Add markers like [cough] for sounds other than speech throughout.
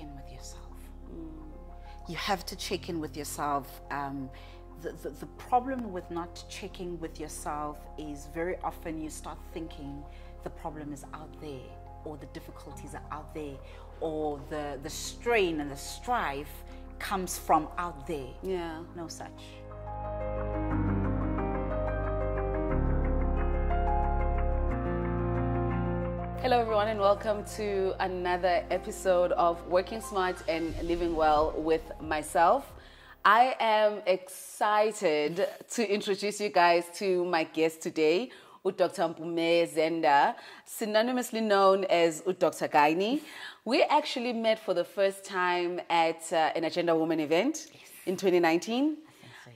in with yourself. Mm. You have to check in with yourself. Um, the, the, the problem with not checking with yourself is very often you start thinking the problem is out there or the difficulties are out there or the, the strain and the strife comes from out there. Yeah. No such. Hello, everyone, and welcome to another episode of Working Smart and Living Well with myself. I am excited to introduce you guys to my guest today, Dr. Mpume Zenda, synonymously known as Dr. Gynae. We actually met for the first time at uh, an Agenda Women event in 2019.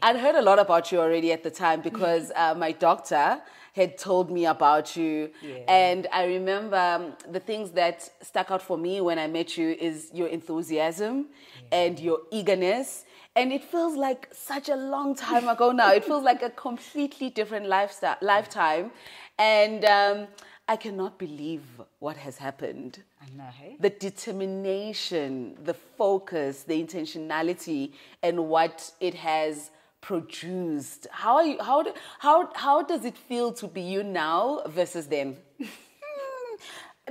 I'd heard a lot about you already at the time because uh, my doctor had told me about you. Yeah. And I remember um, the things that stuck out for me when I met you is your enthusiasm and your eagerness. And it feels like such a long time ago now. It feels like a completely different lifestyle, lifetime. And um, I cannot believe what has happened I know, hey? the determination, the focus, the intentionality, and what it has produced. How are you? How do, how how does it feel to be you now versus then?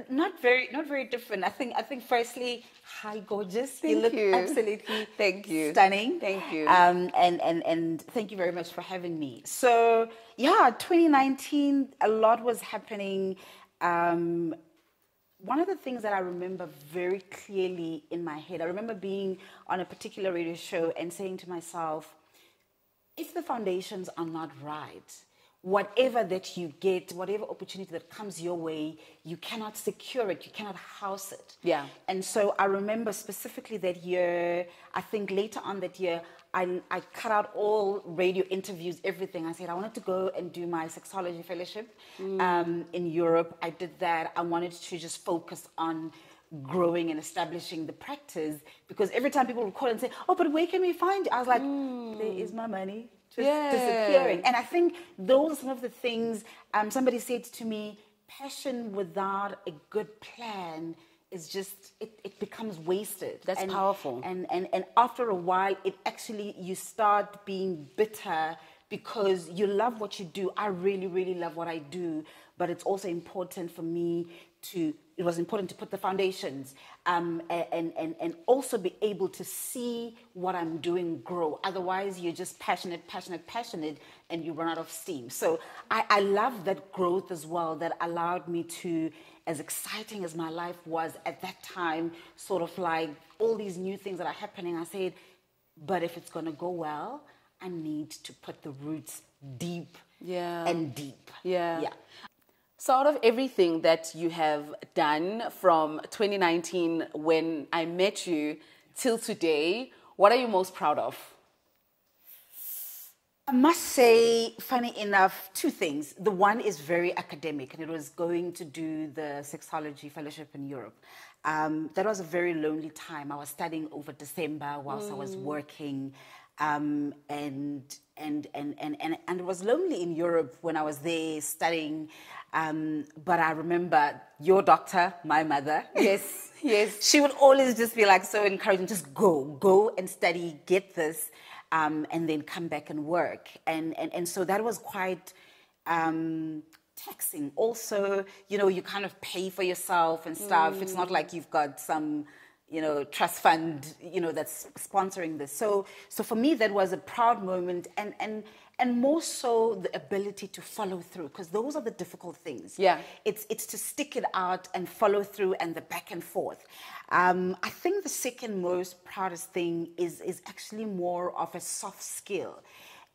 Not very, not very different. I think, I think. Firstly, hi, gorgeous. Thank you look you. absolutely, [laughs] Thank you. stunning. Thank you. Um, and and and thank you very much for having me. So yeah, 2019, a lot was happening. Um, one of the things that I remember very clearly in my head, I remember being on a particular radio show and saying to myself, if the foundations are not right, whatever that you get, whatever opportunity that comes your way, you cannot secure it, you cannot house it. Yeah. And so I remember specifically that year, I think later on that year, I, I cut out all radio interviews, everything. I said I wanted to go and do my sexology fellowship um, in Europe. I did that. I wanted to just focus on growing and establishing the practice because every time people would call and say, Oh, but where can we find you? I was like, There is my money just Yeah. disappearing. And I think those are some of the things um, somebody said to me passion without a good plan is just, it, it becomes wasted. That's And- powerful. And, and, and after a while, it actually, you start being bitter because you love what you do. I really, really love what I do, but it's also important for me to, it was important to put the foundations um, and, and, and also be able to see what I'm doing grow. Otherwise, you're just passionate, passionate, passionate, and you run out of steam. So I, I love that growth as well that allowed me to, as exciting as my life was at that time, sort of like all these new things that are happening, I said, but if it's going to go well, I need to put the roots deep Yeah. and deep. Yeah. Yeah. So, out of everything that you have done from 2019 when I met you till today, what are you most proud of? I must say, funny enough, two things. The one is very academic, and it was going to do the sexology fellowship in Europe. Um, that was a very lonely time. I was studying over December whilst I was working, um, and, and and and and and it was lonely in Europe when I was there studying. Um, but I remember your doctor, my mother. Yes, yes. [laughs] she would always just be like so encouraging. Just go, go and study, get this um, and then come back and work. And, and, and so that was quite um, taxing. Also, you know, you kind of pay for yourself and stuff. It's not like you've got some, you know, trust fund, you know, that's sponsoring this. So, so for me, that was a proud moment and, and, and more so the ability to follow through because those are the difficult things. Yeah. It's, it's to stick it out and follow through and the back and forth. Um, I think the second most proudest thing is, is actually more of a soft skill.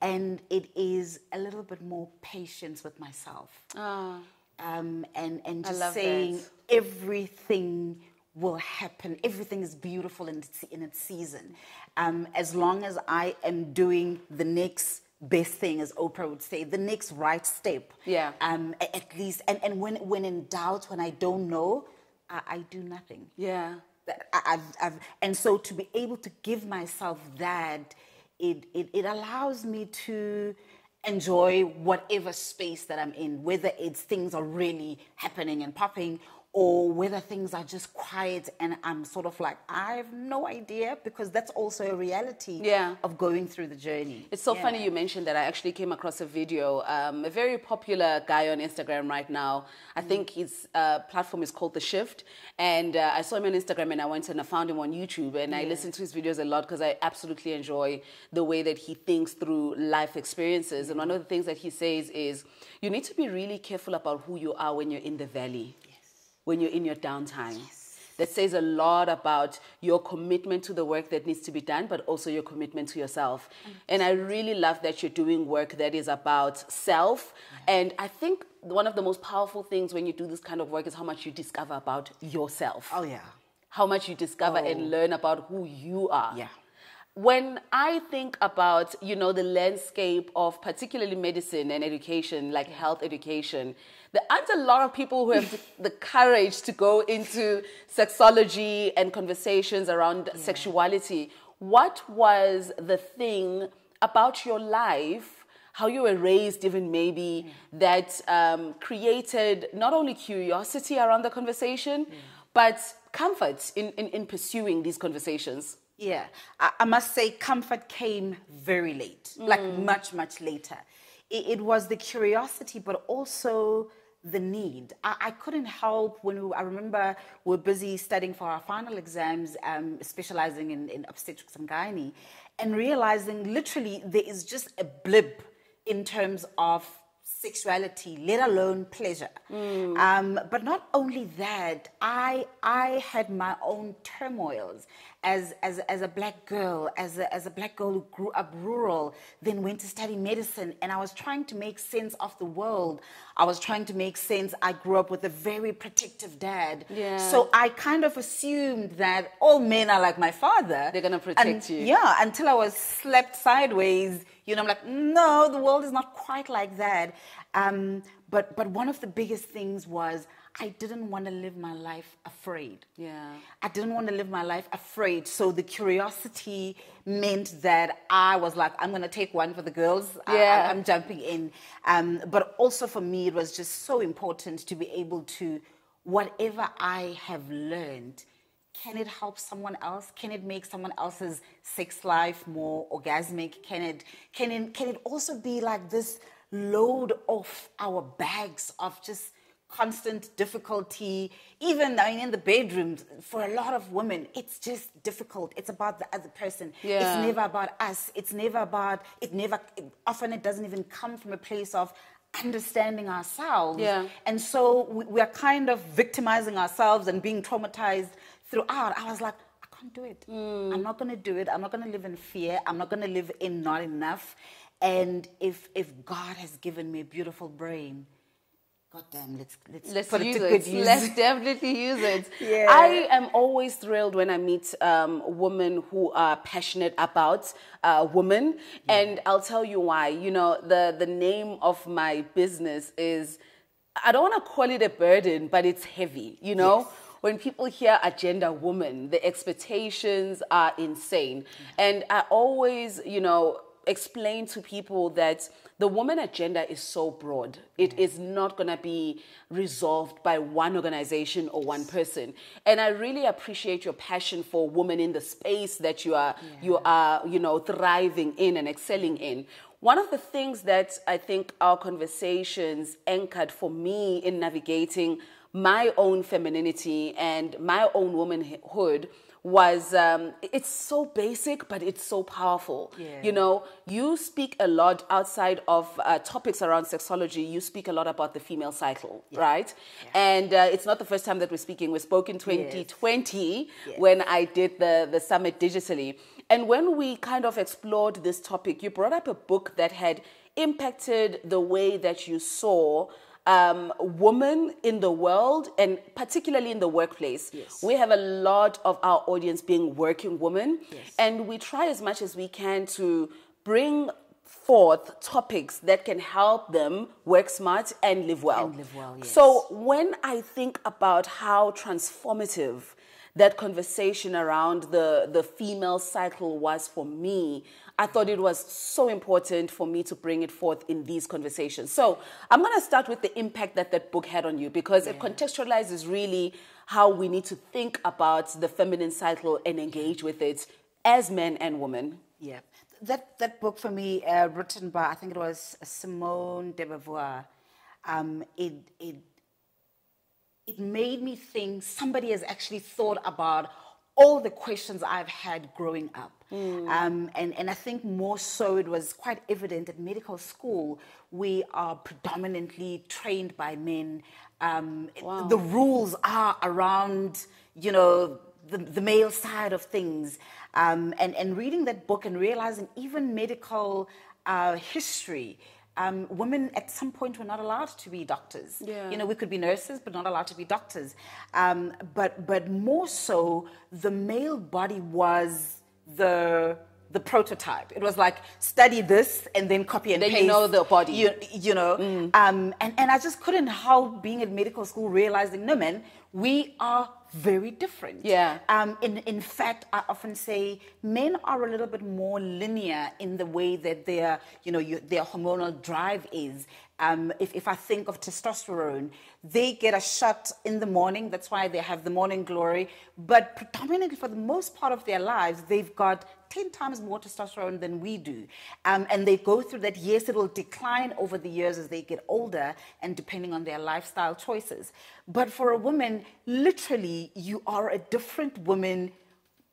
And it is a little bit more patience with myself. Ah. Um, and, and just saying that. everything will happen. Everything is beautiful in its, in its season. Um, as long as I am doing the next best thing, as Oprah would say, the next right step. Yeah. Um, at least, and, and when, when in doubt, when I don't know, I, I do nothing. Yeah. I- I've, I've, and so to be able to give myself that, it, it, it allows me to enjoy whatever space that I'm in, whether it's things are really happening and popping, or whether things are just quiet and I'm sort of like, I have no idea because that's also a reality Yeah. of going through the journey. It's so Yeah. funny you mentioned that. I actually came across a video. Um, a very popular guy on Instagram right now. I Mm. think his uh, platform is called The Shift. And uh, I saw him on Instagram and I went and I found him on YouTube. And I listen to his videos a lot because I absolutely enjoy the way that he thinks through life experiences. And one of the things that he says is you need to be really careful about who you are when you're in the valley, when you're in your downtime. That says a lot about your commitment to the work that needs to be done, but also your commitment to yourself. And I really love that you're doing work that is about self. And I think one of the most powerful things when you do this kind of work is how much you discover about yourself. Oh, yeah. How much you discover and oh. learn about who you are. Yeah. When I think about, you know, the landscape of particularly medicine and education, like health education, there aren't a lot of people who have [laughs] the courage to go into sexology and conversations around sexuality. What was the thing about your life, how you were raised, even maybe, that um, created not only curiosity around the conversation, but comfort in, in, in pursuing these conversations? Yeah, I, I must say, comfort came very late, like much, much later. It, it was the curiosity, but also the need. I, I couldn't help when we, I remember we were busy studying for our final exams, um, specializing in, in obstetrics and gynae, and realizing literally there is just a blip in terms of sexuality, let alone pleasure. Um, but not only that, I I had my own turmoils as as as a black girl, as a, as a black girl who grew up rural, then went to study medicine, and I was trying to make sense of the world. I was trying to make sense. I grew up with a very protective dad, Yeah. so I kind of assumed that all men are like my father. They're gonna protect And- you. Yeah, until I was slapped sideways. You know, I'm like, no, the world is not quite like that. Um, but but one of the biggest things was I didn't want to live my life afraid. Yeah. I didn't want to live my life afraid. So the curiosity meant that I was like, I'm going to take one for the girls. Yeah. I, am jumping in. Um, but also for me, it was just so important to be able to, whatever I have learned, can it help someone else? Can it make someone else's sex life more orgasmic? Can it, can it, can it also be like this load off our bags of just constant difficulty. Even I mean, in the bedrooms for a lot of women it's just difficult. It's about the other person. Yeah. it's never about us. It's never about it never it, often it doesn't even come from a place of understanding ourselves. Yeah. and so we, we are kind of victimizing ourselves and being traumatized throughout. I was like i can't do it. Hmm. I'm not going to do it. I'm not going to live in fear. I'm not going to live in not enough. And if if god has given me a beautiful brain god damn let's let's, Let's put use it to it. good use Let's definitely use it. [laughs] Yeah. I am always thrilled when I meet um, women who are passionate about uh, women, and I'll tell you why. You know, the the name of my business is I don't want to call it a burden, but it's heavy. You know. When people hear agenda woman, the expectations are insane. And I always, you know, explain to people that the woman agenda is so broad. It is not going to be resolved by one organization or one person. And I really appreciate your passion for women in the space that you are you are, you know, thriving in and excelling in. One of the things that I think our conversations anchored for me in navigating my own femininity and my own womanhood was um, it's so basic but it's so powerful. Yeah. you know you speak a lot outside of uh, topics around sexology you speak a lot about the female cycle right? And uh, it's not the first time that we're speaking. We spoke in 2020 Yes. when i did the, the summit digitally. And when we kind of explored this topic you brought up a book that had impacted the way that you saw um, women in the world and particularly in the workplace. Yes. We have a lot of our audience being working women, Yes. and we try as much as we can to bring forth topics that can help them work smart and live well. And live well, yes. So when I think about how transformative that conversation around the, the female cycle was for me, I thought it was so important for me to bring it forth in these conversations. So I'm going to start with the impact that that book had on you because yeah. it contextualizes really how we need to think about the feminine cycle and engage with it as men and women. Yeah. That, that book for me, uh, written by, I think it was Simone de Beauvoir, um, it, it it made me think somebody has actually thought about all the questions I've had growing up. Mm. Um, and, and I think more so it was quite evident at medical school, we are predominantly trained by men. Um, wow. The rules are around, you know, the, the male side of things. Um, and, and reading that book and realizing even medical uh, history um, women at some point were not allowed to be doctors. Yeah. You know, we could be nurses, but not allowed to be doctors. Um, but but more so, the male body was the the prototype. It was like study this and then copy and then paste. you know the body. You, you know, mm. um, and and I just couldn't help being at medical school realizing, no man, we are very different. Yeah. Um, in, in fact, I often say men are a little bit more linear in the way that their, you know, you, their hormonal drive is. Um, if, if I think of testosterone, they get a shot in the morning. That's why they have the morning glory. But predominantly, for the most part of their lives, they've got 10 times more testosterone than we do. Um, and they go through that. Yes, it will decline over the years as they get older and depending on their lifestyle choices. But for a woman, literally, you are a different woman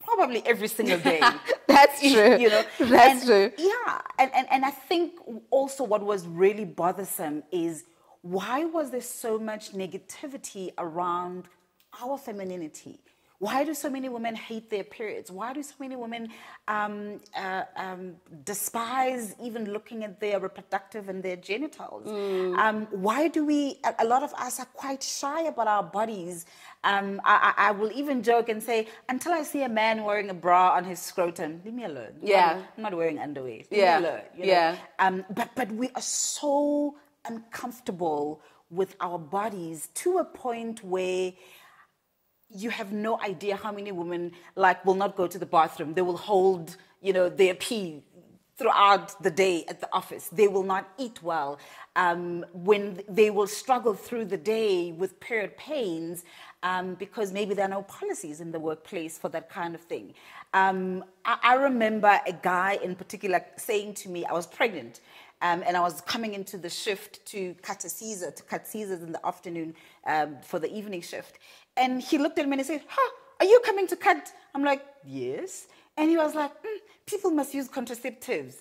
probably every single day. [laughs] That's true. You know, that's and, true. Yeah, and, and and I think also what was really bothersome is why was there so much negativity around our femininity? Why do so many women hate their periods? Why do so many women um, uh, um, despise even looking at their reproductive and their genitals? Mm. Um, why do we, a, lot of us are quite shy about our bodies. Um, I, I, will even joke and say, until I see a man wearing a bra on his scrotum, leave me alone. Yeah. I'm not, wearing underwear. Leave yeah. Alone, you know? Yeah. Um, but, but we are so uncomfortable with our bodies to a point where you have no idea how many women like will not go to the bathroom. They will hold, you know, their pee throughout the day at the office. They will not eat well. Um, when they will struggle through the day with period pains um, because maybe there are no policies in the workplace for that kind of thing. Um, I, I, remember a guy in particular saying to me, I was pregnant. Um, and I was coming into the shift to cut a Caesar, to cut Caesars in the afternoon um, for the evening shift. And he looked at me and he said, huh, are you coming to cut? I'm like, yes. And he was like, mm, people must use contraceptives.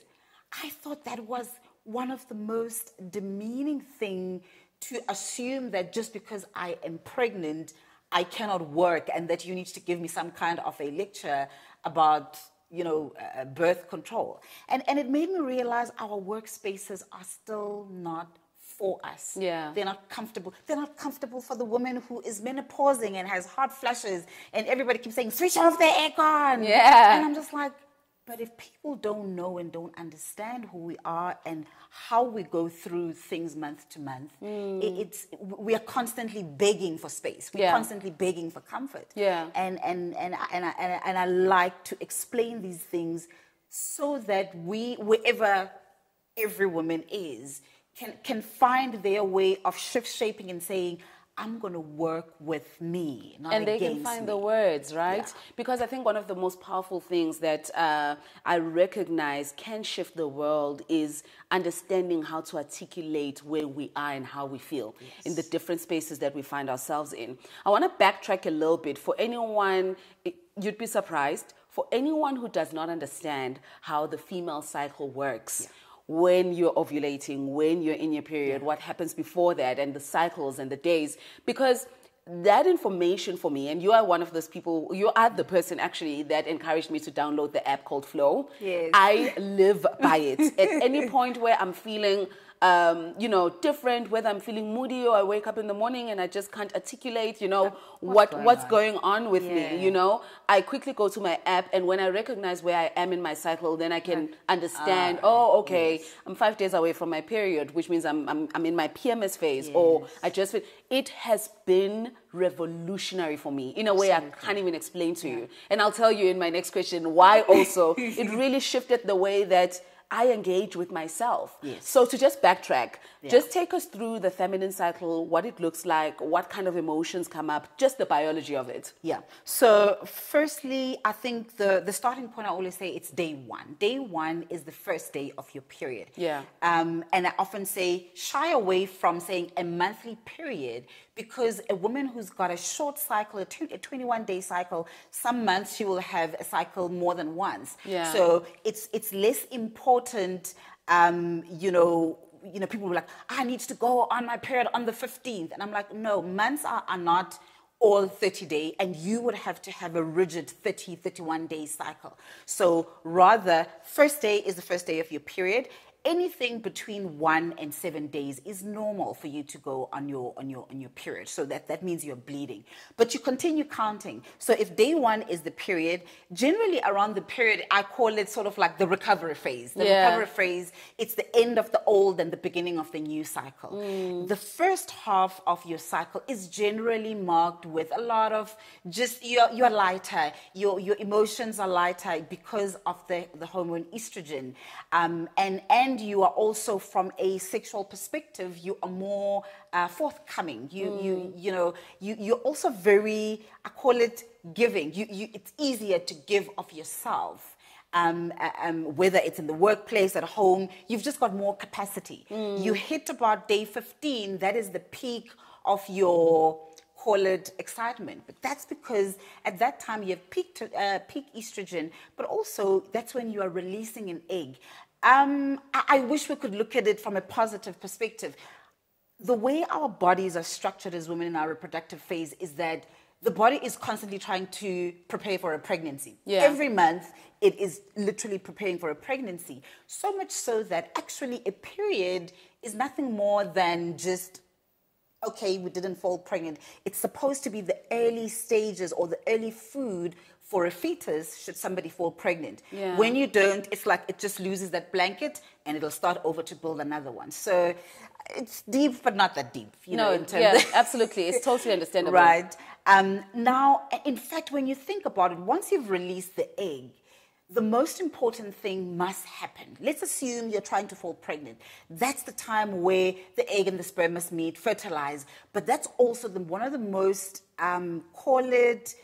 I thought that was one of the most demeaning thing to assume that just because I am pregnant, I cannot work and that you need to give me some kind of a lecture about you know, uh, birth control. And, and it made me realize our workspaces are still not for us. Yeah. They're not comfortable. They're not comfortable for the woman who is menopausing and has hot flushes and everybody keeps saying, switch off the aircon. Yeah. And I'm just like, but if people don't know and don't understand who we are and how we go through things month to month, mm. it, it's we are constantly begging for space. We're yeah. constantly begging for comfort. Yeah. And and and and I, and I, and I like to explain these things so that we, wherever every woman is, can, can find their way of shift shaping and saying, I'm going to work with me, and they can find me. the words, right? Yeah. Because I think one of the most powerful things that uh, I recognize can shift the world is understanding how to articulate where we are and how we feel yes. in the different spaces that we find ourselves in. I want to backtrack a little bit for anyone. You'd be surprised for anyone who does not understand how the female cycle works. Yeah when you're ovulating, when you're in your period, what happens before that, and the cycles and the days. Because that information for me, and you are one of those people, you are the person actually that encouraged me to download the app called Flo. Yes. I live by it. At any point where I'm feeling um, you know, different, whether I'm feeling moody or I wake up in the morning and I just can't articulate, you know, what going what's on? going on with Yeah. me, you know, I quickly go to my app and when I recognize where I am in my cycle, then I can understand, Ah, oh, okay, I'm five days away from my period, which means I'm, I'm, I'm in my PMS phase or I just feel, it has been revolutionary for me in a way I can't even explain to you. And I'll tell you in my next question why [laughs] also it really shifted the way that I engage with myself. Yes. So to just backtrack, just take us through the feminine cycle, what it looks like, what kind of emotions come up, just the biology of it. Yeah. So, firstly, I think the, the starting point I always say it's day one. Day one is the first day of your period. Yeah. Um, and I often say shy away from saying a monthly period because a woman who's got a short cycle, a, tw- a 21 day cycle, some months she will have a cycle more than once. Yeah. So it's it's less important, um, you know. You know, people were like, I need to go on my period on the 15th. And I'm like, no, months are, are not all 30 day and you would have to have a rigid 30 31 day cycle so rather first day is the first day of your period anything between one and seven days is normal for you to go on your on your on your period. So that that means you're bleeding. But you continue counting. So if day one is the period generally around the period i call it sort of like the recovery phase. The Yeah. recovery phase it's the end of the old and the beginning of the new cycle. The first half of your cycle is generally marked with a lot of just you're, you're lighter. Your, your emotions are lighter because of the, the hormone estrogen. Um, and and you are also from a sexual perspective you are more uh, forthcoming. You you you know you you're also very i call it giving. You, you it's easier to give of yourself um, um, whether it's in the workplace, at home, you've just got more capacity. You hit about day 15, that is the peak of your call it excitement. But that's because at that time you have peak, uh, peak estrogen, but also that's when you are releasing an egg. Um, I, I wish we could look at it from a positive perspective the way our bodies are structured as women in our reproductive phase is that the body is constantly trying to prepare for a pregnancy. Yeah. Every month, it is literally preparing for a pregnancy. So much so that actually a period is nothing more than just okay, we didn't fall pregnant. It's supposed to be the early stages or the early food for a fetus should somebody fall pregnant. Yeah. When you don't, it's like it just loses that blanket and it'll start over to build another one. So it's deep, but not that deep, you know, no, in terms yeah, of- absolutely. It's [laughs] totally understandable. Right. Um, now, in fact, when you think about it, once you've released the egg, the most important thing must happen. Let's assume you're trying to fall pregnant. That's the time where the egg and the sperm must meet, fertilize. But that's also the, one of the most, um, call it,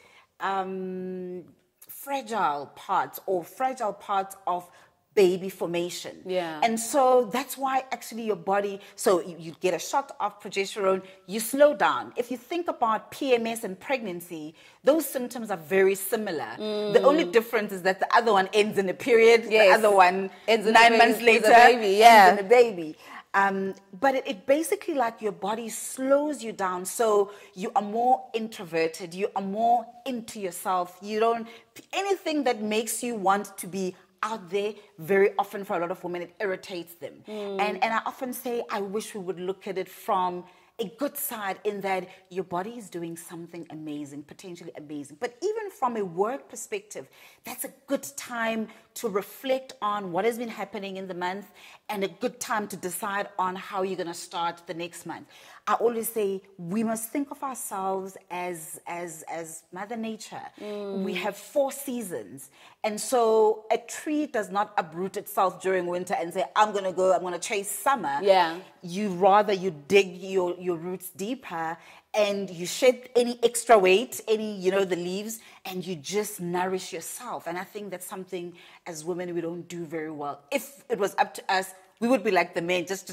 um, fragile parts or fragile parts of baby formation. Yeah. And so that's why actually your body, so you, you get a shot of progesterone, you slow down. If you think about PMS and pregnancy, those symptoms are very similar. The only difference is that the other one ends in a period, Yes. the other one Ends in a nine baby- months a later baby, ends yeah. in a baby. Um, but it, it basically like your body slows you down, so you are more introverted. You are more into yourself. You don't anything that makes you want to be out there. Very often, for a lot of women, it irritates them. Hmm. And and I often say, I wish we would look at it from a good side in that your body is doing something amazing, potentially amazing. But even from a work perspective, that's a good time to reflect on what has been happening in the month and a good time to decide on how you're going to start the next month. I always say we must think of ourselves as as as mother nature. Mm. We have four seasons. And so a tree does not uproot itself during winter and say I'm going to go I'm going to chase summer Yeah. you rather you dig your, your roots deeper and you shed any extra weight any you know the leaves and you just nourish yourself and i think that's something as women we don't do very well if it was up to us we would be like the men just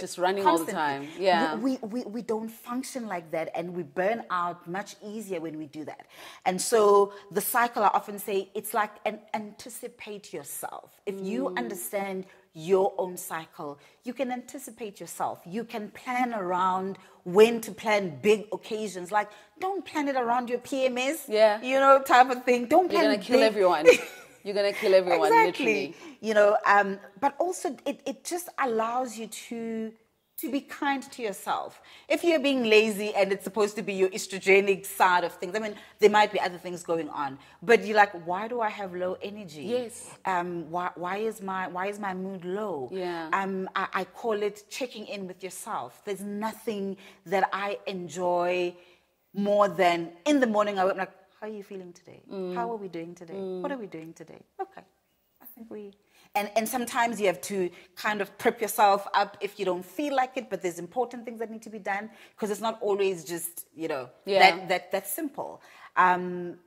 just, running all the time. Yeah. we, we, we don't function like that and we burn out much easier when we do that and so the cycle i often say it's like an anticipate yourself if you Mm. understand your own cycle you can anticipate yourself you can plan around when to plan big occasions like don't plan it around your pms Yeah. you know type of thing don't plan. You're gonna kill everyone. [laughs] You're gonna kill everyone, exactly. literally. You know, um, but also it, it just allows you to to be kind to yourself. If you're being lazy and it's supposed to be your estrogenic side of things, I mean, there might be other things going on, but you're like, why do I have low energy? Yes. Um, why, why is my why is my mood low? Yeah. Um, I, I call it checking in with yourself. There's nothing that I enjoy more than in the morning. I'm like, how are you feeling today? How are we doing today? What are we doing today? Okay, I think we. And, and sometimes you have to kind of prep yourself up if you don't feel like it, but there's important things that need to be done because it's not always just, you know, Yeah. that, that, that's simple. Um,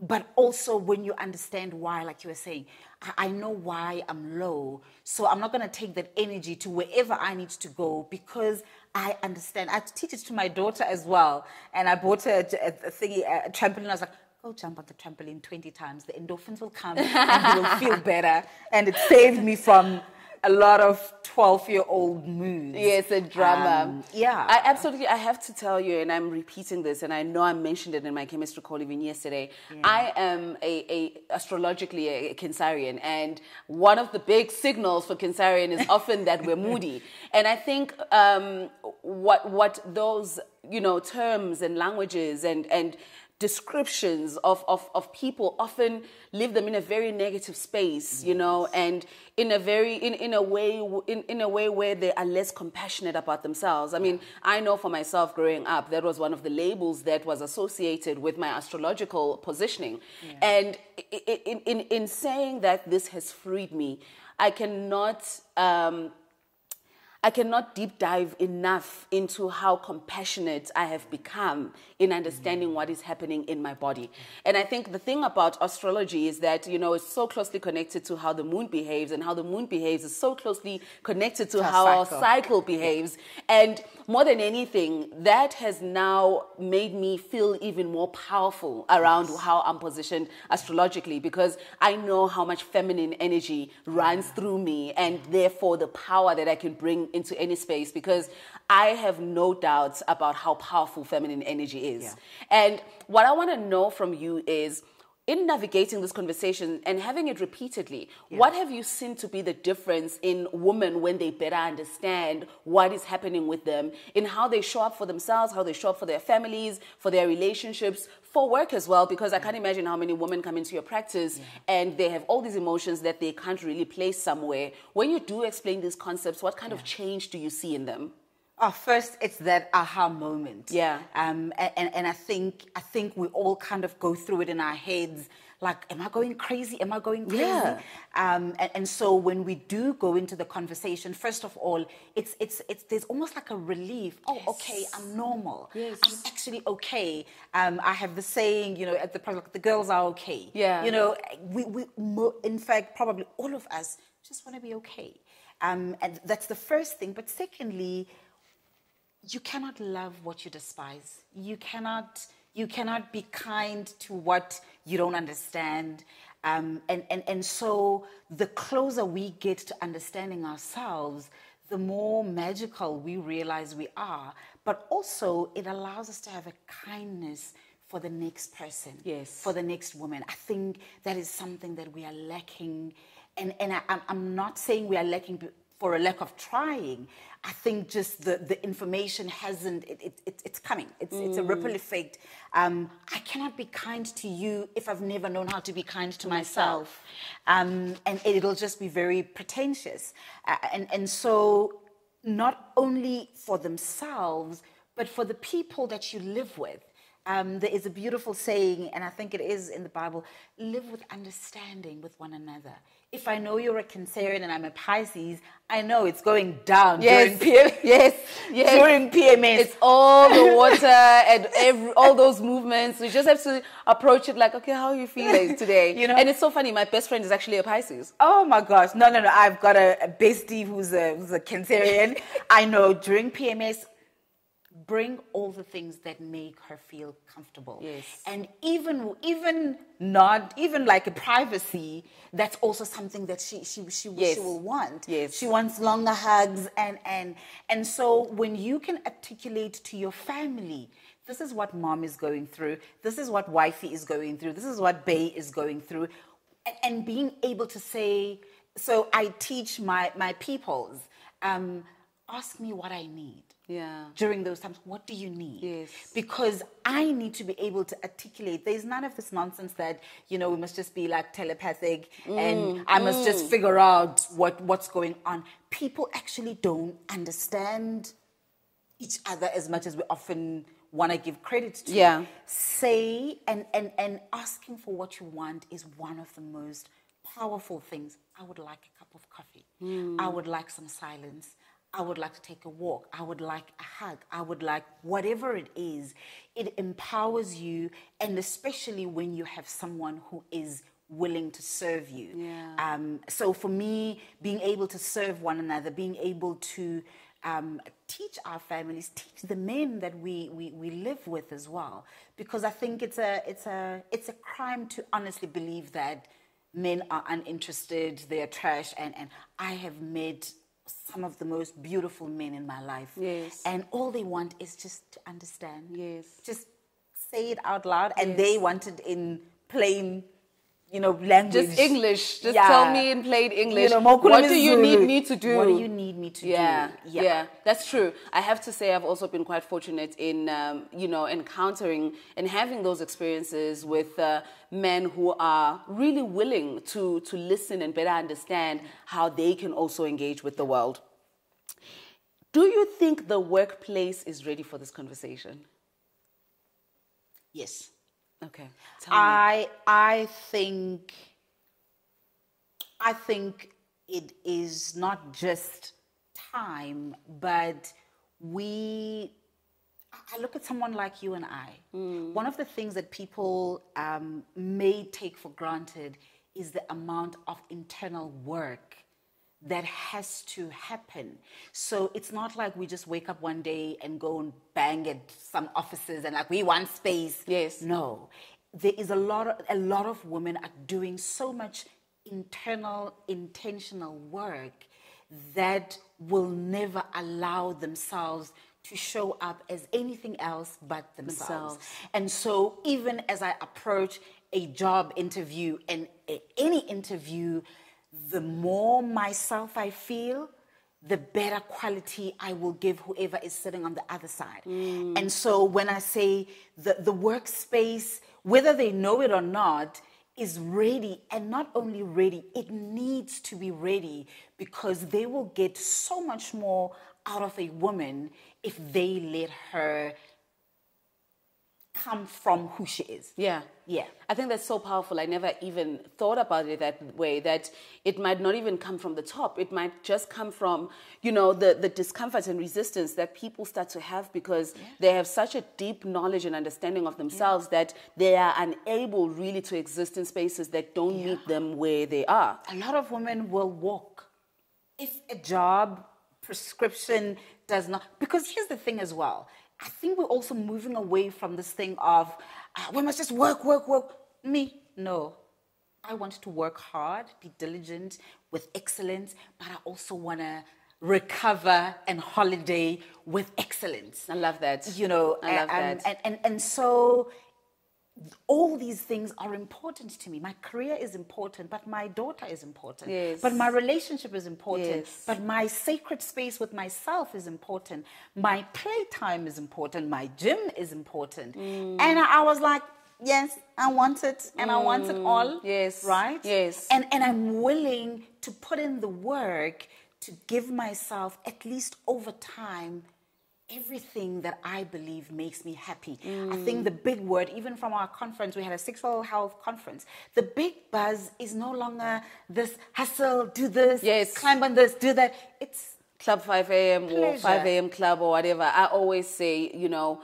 but also when you understand why, like you were saying, I, I know why I'm low, so I'm not going to take that energy to wherever I need to go because I understand. I teach it to my daughter as well, and I bought her a, a, thingy, a trampoline. I was like, go jump on the trampoline 20 times. The endorphins will come, and you will feel better. And it saved me from a lot of 12 year old moods. Yes, a drama. Um, yeah. I absolutely. I have to tell you, and I'm repeating this, and I know I mentioned it in my chemistry call even yesterday. I am a, a astrologically a Cancerian, and one of the big signals for Cancerian is [laughs] often that we're moody. And I think um, what what those you know terms and languages and and descriptions of, of, of people often leave them in a very negative space, you know, and in a very in, in a way in, in a way where they are less compassionate about themselves. I mean, I know for myself growing up, that was one of the labels that was associated with my astrological positioning. And i- i- in, in, in saying that this has freed me, I cannot um, I cannot deep dive enough into how compassionate I have become in understanding what is happening in my body. And I think the thing about astrology is that, you know, it's so closely connected to how the moon behaves, and how the moon behaves is so closely connected to To our how our cycle. cycle behaves. And more than anything, that has now made me feel even more powerful around how I'm positioned astrologically because I know how much feminine energy runs through me and therefore the power that I can bring into any space because I have no doubts about how powerful feminine energy is. Yeah. And what I want to know from you is in navigating this conversation and having it repeatedly, what have you seen to be the difference in women when they better understand what is happening with them, in how they show up for themselves, how they show up for their families, for their relationships, for work as well? Because I can't imagine how many women come into your practice and they have all these emotions that they can't really place somewhere. When you do explain these concepts, what kind of change do you see in them? Oh, first, it's that aha moment. Yeah. Um, and, and I think I think we all kind of go through it in our heads. Like, am I going crazy? Am I going crazy? Yeah. Um, and, and so when we do go into the conversation, first of all, it's it's it's there's almost like a relief. Oh, okay, I'm normal. Yes. I'm actually okay. Um, I have the saying, you know, at the project, the girls are okay. Yeah. You know, we we in fact probably all of us just want to be okay. Um, and that's the first thing. But secondly, you cannot love what you despise. You cannot you cannot be kind to what you don't understand. Um, and, and, and so the closer we get to understanding ourselves, the more magical we realize we are. But also it allows us to have a kindness for the next person. Yes. For the next woman. I think that is something that we are lacking. And, and I, I'm- not saying we are lacking for a lack of trying. I think just the, the information hasn't, it, it, it, it's coming. It's, it's a ripple effect. Um, I cannot be kind to you if I've never known how to be kind to myself. Um, and it'll just be very pretentious. Uh, and, and so, not only for themselves, but for the people that you live with. Um, there is a beautiful saying, and I think it is in the Bible live with understanding with one another. If I know you're a Cancerian and I'm a Pisces, I know it's going down Yes, during, PMS. [laughs] yes, yes. during PMS. It's all the water and every, all those movements. We just have to approach it like, okay, how are you feeling [laughs] today? You know? and it's so funny. My best friend is actually a Pisces. Oh my gosh. No, no, no. I've got a, a bestie who's a, who's a Cancerian. [laughs] I know during PMS, bring all the things that make her feel comfortable. Yes. And even even not even like a privacy, that's also something that she she she, Yes. she will want. Yes. She wants longer hugs and and and so when you can articulate to your family this is what mom is going through. This is what wifey is going through. This is what bae is going through and, and being able to say, so I teach my, my peoples, um, ask me what I need. Yeah. During those times, what do you need? Yes. Because I need to be able to articulate. There's none of this nonsense that, you know, we must just be like telepathic Mm, and I must just figure out what, what's going on. People actually don't understand each other as much as we often want to give credit to. Yeah. Say and, and, and asking for what you want is one of the most powerful things. I would like a cup of coffee. I would like some silence. I would like to take a walk. I would like a hug. I would like whatever it is. It empowers you, and especially when you have someone who is willing to serve you. Yeah. Um, so for me, being able to serve one another, being able to um, teach our families, teach the men that we, we, we live with as well, because I think it's a it's a it's a crime to honestly believe that men are uninterested, they are trash, and and I have met some of the most beautiful men in my life, Yes. and all they want is just to understand, Yes. just say it out loud, and Yes. they want it in plain. You know, language. Just English. Just Yeah. tell me in plain English. You know, what do you need me to do? What do you need me to yeah, do? Yeah, yeah. that's true. I have to say, I've also been quite fortunate in, um, you know, encountering and having those experiences with uh, men who are really willing to to listen and better understand how they can also engage with the world. Do you think the workplace is ready for this conversation? Yes. Okay. Tell. I I think I think it is not just time, but we I look at someone like you and I. One of the things that people um, may take for granted is the amount of internal work that has to happen. So it's not like we just wake up one day and go and bang at some offices and like we want space. Yes. No, there is a lot of a lot of women are doing so much internal intentional work that will never allow themselves to show up as anything else but themselves. Themselves. And so even as I approach a job interview and any interview, the more myself I feel, the better quality I will give whoever is sitting on the other side. Mm. And so when I say the, the workspace, whether they know it or not, is ready and not only ready, it needs to be ready because they will get so much more out of a woman if they let her come from who she is. Yeah. Yeah. I think that's so powerful. I never even thought about it that way, that it might not even come from the top. It might just come from, you know, the, the discomfort and resistance that people start to have because they have such a deep knowledge and understanding of themselves that they are unable really to exist in spaces that don't meet them where they are. a lot of women will walk if a job prescription does not because here's the thing as well i think we're also moving away from this thing of uh, we must just work work work me no i want to work hard be diligent with excellence but i also want to recover and holiday with excellence I love that. you know I love um, that. and, and and so all these things are important to me. My career is important, but my daughter is important. Yes. But my relationship is important. Yes. But my sacred space with myself is important. My playtime is important. My gym is important. Mm. And I, was like, yes, I want it, and I want it all. Mm. Yes. Right. Yes. And and I'm willing to put in the work to give myself at least over time everything that I believe makes me happy. I mm. think the big word, even from our conference, we had a sexual health conference. The big buzz is no longer this hustle, do this, Yes. climb on this, do that. It's Club 5 a.m. or 5 a.m. club or whatever. I always say, you know,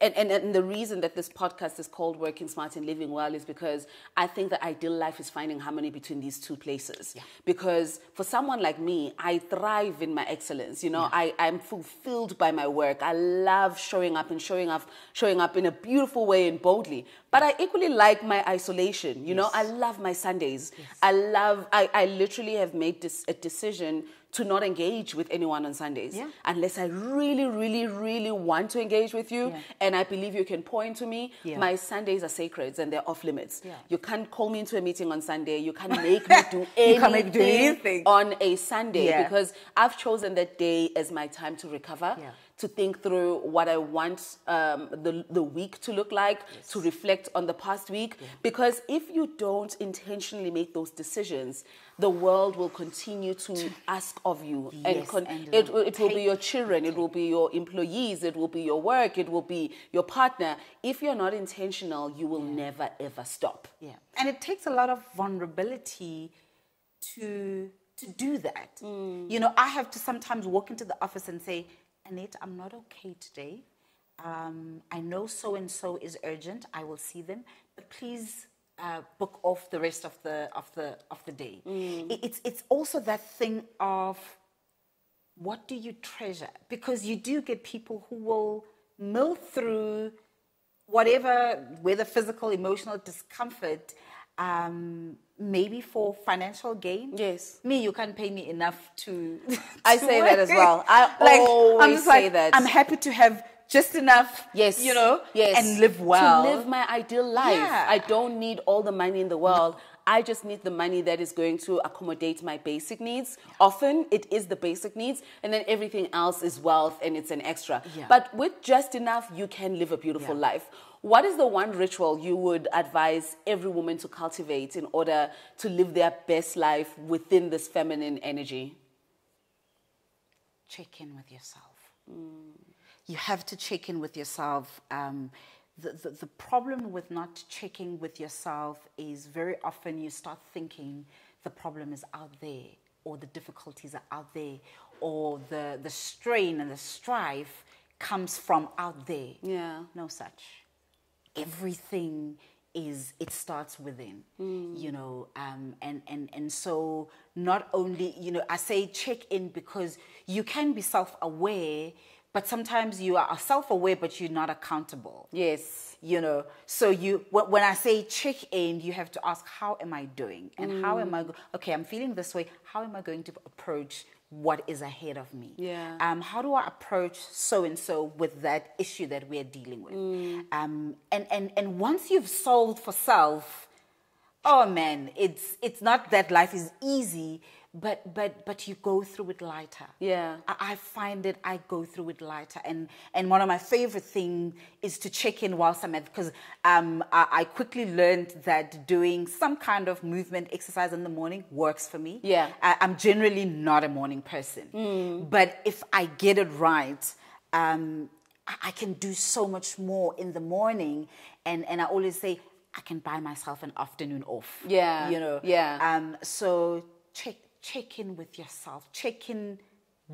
and, and, and the reason that this podcast is called Working Smart and Living Well is because I think the ideal life is finding harmony between these two places. Because for someone like me, I thrive in my excellence. You know, I, I'm fulfilled by my work. I love showing up and showing up, showing up in a beautiful way and boldly. But I equally like my isolation. You know, I love my Sundays. I love, I, I literally have made this, a decision to not engage with anyone on Sundays Yeah. unless I really, really, really want to engage with you Yeah. and I believe you can point to me. Yeah. My Sundays are sacred and they're off limits. Yeah. You can't call me into a meeting on Sunday. You can't [laughs] make me do anything, You can't make do anything. on a Sunday because I've chosen that day as my time to recover Yeah. To think through what I want um, the, the week to look like, to reflect on the past week. Because if you don't intentionally make those decisions, the world will continue to ask of you. Yes, con- and it, will it will be your children, it will be your employees, it will be your work, it will be your partner. If you're not intentional, you will never ever stop. Yeah. And it takes a lot of vulnerability to to do that. You know, I have to sometimes walk into the office and say, Annette, I'm not okay today. Um, I know so and so is urgent. I will see them, but please uh, book off the rest of the of the of the day. It- it's it's also that thing of what do you treasure? Because you do get people who will mill through whatever, whether physical, emotional discomfort, um, maybe for financial gain. Yes. Me, you can't pay me enough to. [laughs] I to say that as well. I [laughs] I'm always say like, that. I'm happy to have just enough. Yes. You know. Yes. And live well. To live my ideal life. Yeah. I don't need all the money in the world. I just need the money that is going to accommodate my basic needs. Often it is the basic needs, and then everything else is wealth and it's an extra. Yeah. But with just enough, you can live a beautiful Yeah. life. What is the one ritual you would advise every woman to cultivate in order to live their best life within this feminine energy? check in with yourself. You have to check in with yourself. Um, the, the, the problem with not checking with yourself is very often you start thinking the problem is out there, or the difficulties are out there, or the, the strain and the strife comes from out there. Yeah. No such. Everything is it starts within you know um, and and and so not only you know i say check in because you can be self-aware but sometimes you are self-aware but you're not accountable. Yes. you know so you when i say check in you have to ask how am i doing? And how am i okay i'm feeling this way. How am i going to approach what is ahead of me. Yeah. um, how do i approach so and so with that issue that we're dealing with? Um, and and and once you've solved for self oh man it's it's not that life is easy but but but you go through it lighter Yeah. I, I find that I go through it lighter, and and one of my favorite things is to check in whilst I'm at because um, I, I quickly learned that doing some kind of movement exercise in the morning works for me. Yeah. I, I'm generally not a morning person, but if I get it right, um, I, I can do so much more in the morning, and and I always say I can buy myself an afternoon off. Yeah, you know. yeah. Um, so check check in with yourself. Check in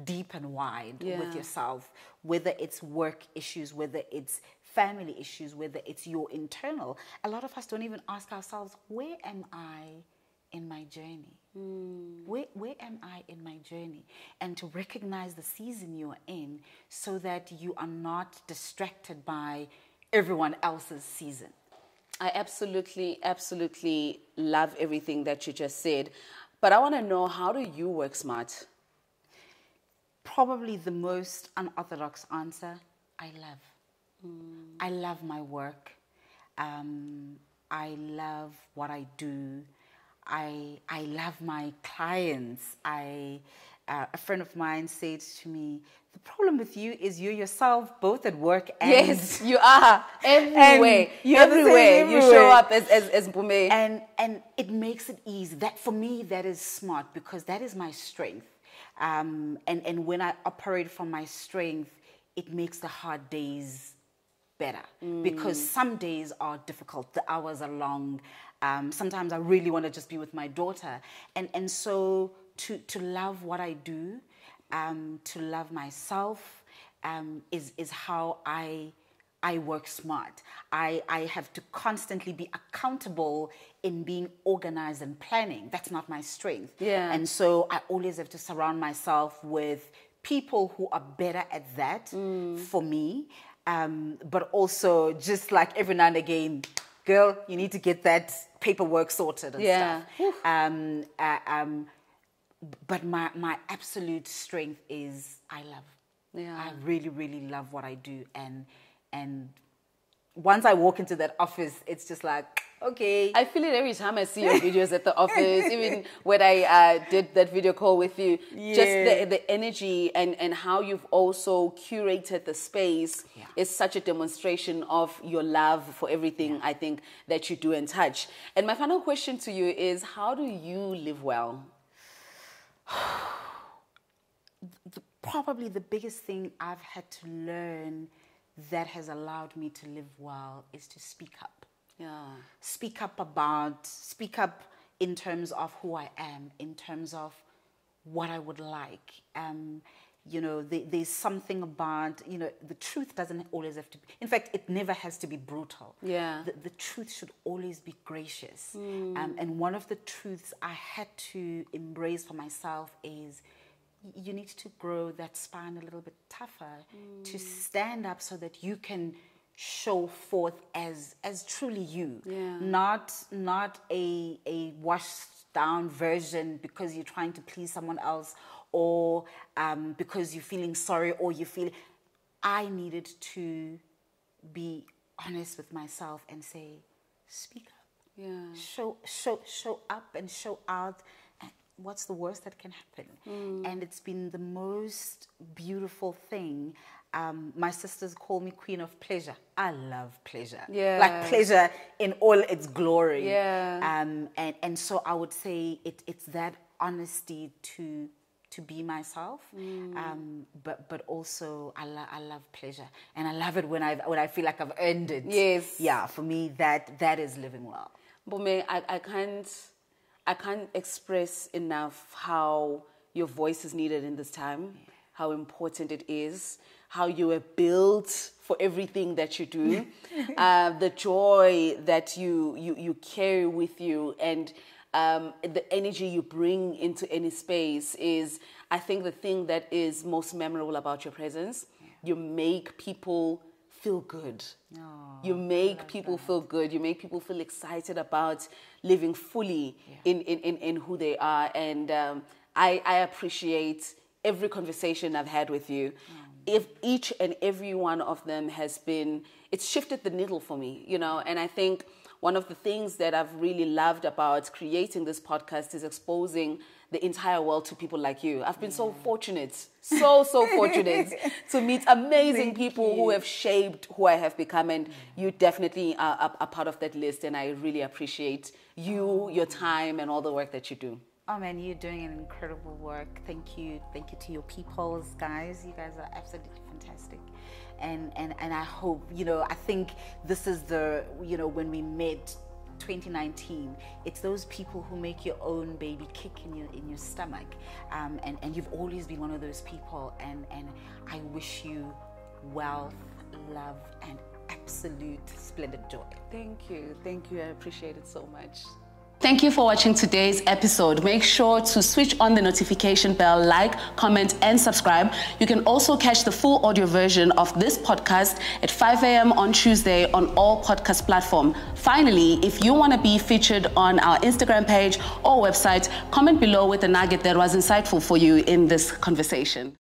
deep and wide Yeah. with yourself. Whether it's work issues, whether it's family issues, whether it's your internal. A lot of us don't even ask ourselves, where am I in my journey? Hmm. Where, where am I in my journey? And to recognize the season you are in so that you are not distracted by everyone else's season. I absolutely, absolutely love everything that you just said. But I want to know how do you work smart? probably the most unorthodox answer I love. I love my work. Um, I love what I do. I, I love my clients. I, uh, a friend of mine said to me, The problem with you is you yourself, both at work and. Yes, you are everywhere. you're same everywhere. You show up as as, as Mpume. and and it makes it easy that for me that is smart because that is my strength um, and and when i operate from my strength it makes the hard days better because some days are difficult the hours are long um, sometimes i really want to just be with my daughter and and so to to love what i do um, to love myself um, is is how i I work smart. I, I have to constantly be accountable in being organized and planning. That's not my strength. Yeah. And so I always have to surround myself with people who are better at that for me. Um, but also, just like every now and again, girl, you need to get that paperwork sorted and Yeah. stuff. Um, uh, um, but my my absolute strength is I love. Yeah. I really really love what I do, and and once I walk into that office, it's just like okay. I feel it every time I see your videos at the [laughs] office, even when I uh, did that video call with you. Just the, the energy and, and how you've also curated the space Yeah. is such a demonstration of your love for everything I think that you do and touch. And my final question to you is how do you live well? The, probably the biggest thing I've had to learn that has allowed me to live well is to speak up. Yeah. Speak up about, speak up in terms of who I am, in terms of what I would like. Um, you know, the, there's something about, you know, the truth doesn't always have to be, in fact, it never has to be brutal. Yeah. The, the truth should always be gracious. Um, and one of the truths I had to embrace for myself is you need to grow that spine a little bit tougher to stand up so that you can show forth as as truly you Yeah. not not a a washed down version because you're trying to please someone else or um, because you're feeling sorry or you feel i needed to be honest with myself and say speak up. Yeah. show show show up and show out and what's the worst that can happen? And it's been the most beautiful thing. Um, my sisters call me queen of pleasure. I love pleasure. Yeah. like pleasure in all its glory. Yeah. um, and, and so i would say it, it's that honesty to to be myself Mm. um, but but also I, lo- I love pleasure and i love it when i when i feel like i've earned it Yes. yeah for me that that is living well Mpume, I, I can't I can't express enough how your voice is needed in this time, how important it is, how you were built for everything that you do, [laughs] uh, the joy that you, you you carry with you, and um, the energy you bring into any space is, I think, the thing that is most memorable about your presence. You make people feel good. you make people feel good. You make people feel excited about living fully in, in, in, in who they are. And um, I, I appreciate every conversation I've had with you. If each and every one of them has been, it's shifted the needle for me, you know, and I think one of the things that I've really loved about creating this podcast is exposing the entire world to people like you. I've been so fortunate, so, so [laughs] fortunate to meet amazing people who have shaped who I have become. And you definitely are a, a part of that list. And I really appreciate you, your oh. time, and all the work that you do. Oh man, you're doing an incredible work. Thank you. Thank you to your peoples, guys. You guys are absolutely fantastic. And and and I hope, you know, I think this is the, you know, when we met 2019, it's those people who make your own baby kick in your in your stomach. Um, and, and you've always been one of those people and, and I wish you wealth, love, and absolute splendid joy. Thank you. Thank you. I appreciate it so much. Thank you for watching today's episode. Make sure to switch on the notification bell, like, comment, and subscribe. You can also catch the full audio version of this podcast at 5 a.m. on Tuesday on all podcast platforms. Finally, if you want to be featured on our Instagram page or website, comment below with a nugget that was insightful for you in this conversation.